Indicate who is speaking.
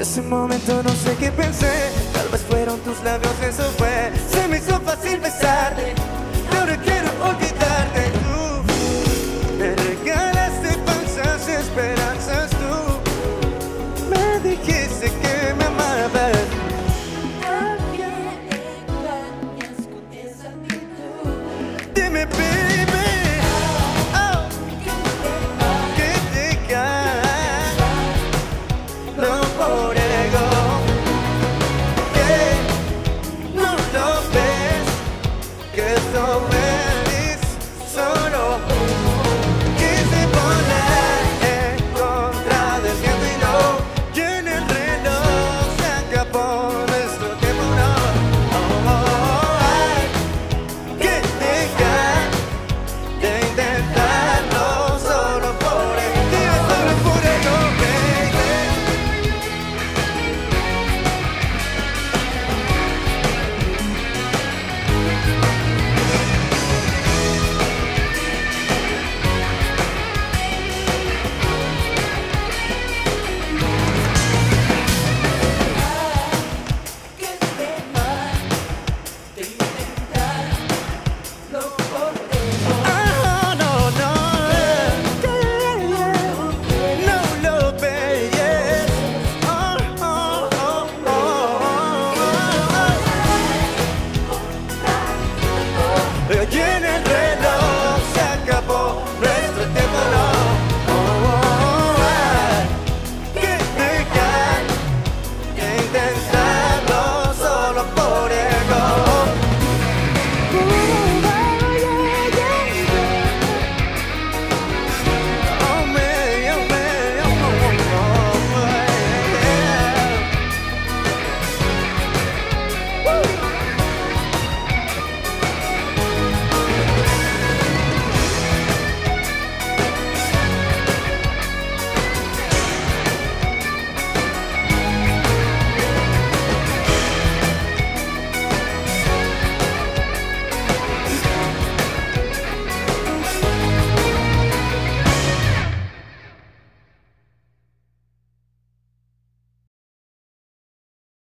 Speaker 1: ese momento no sé qué pensé, tal vez fueron tus labios, eso fue. Se me hizo fácil besarte, with the wind.